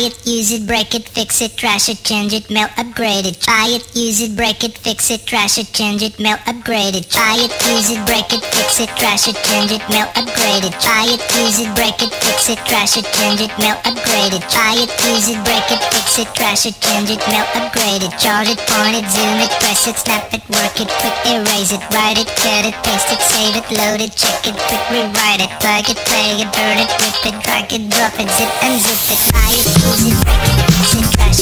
Buy it, use it, break it, fix it, trash it, change it, mail, upgrade it. Buy it, use it, break it, fix it, trash it, change it, mail, upgrade it. Buy it, use it, break it, fix it, trash it, change it, mail, upgrade it. Buy it, use it, break it, fix it, trash it, change it, mail, upgrade it. Buy it, use it, break it, fix it, trash it, change it, mail, upgrade it. Chart it, point it, zoom it, press it, snap it, work it, quick erase it, write it, cut it, paste it, save it, load it, check it, quick rewrite it, plug it, play it, burn it, rip it, drag it, drop it, zip unzip it, buy it, use it, break it, fix it, trash it,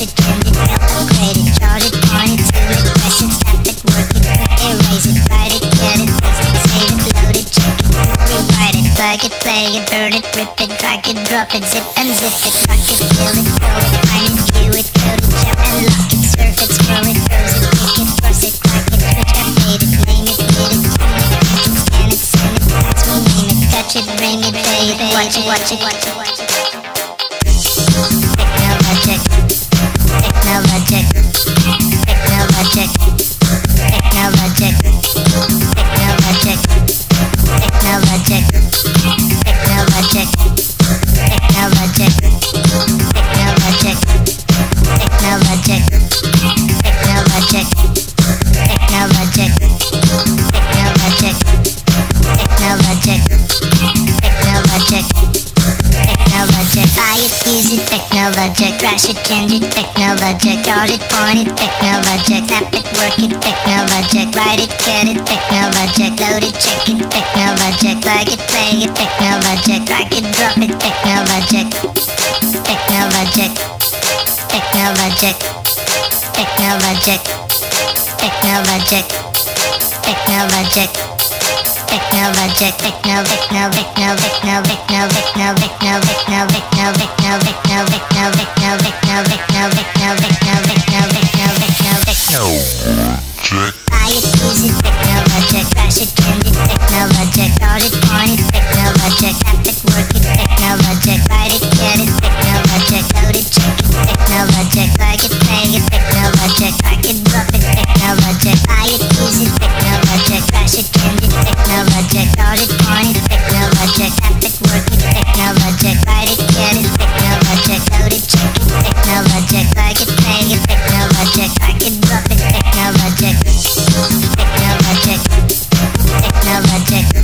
burn it, drag it, drop it, zip unzip it, lock it, fill it, throw it, find it, view it, code it, check and lock it, surf it, scroll it, close it, kick it, cross it, crack it, switch, update it, name it, hit it, tune it, print it, scan it, send it, fax, rename it, touch it, ring it, pay it, watch it, watch it, watch it, watch it. Technologic, technologic, technologic, technologic, technologic. It, use it, technologic. Crash it, change it, technologic. Chart it, point it, technologic. Tap it, work it, technologic. Write it, cut it, technologic. Load it, check it, technologic. Plug it, play it, technologic. Drag it, drop it, technologic. Technologic. Technologic. Technologic. Technologic. Technologic technologic technologic technologic technologic technologic technologic technologic technologic technologic technologic technologic technologic magic.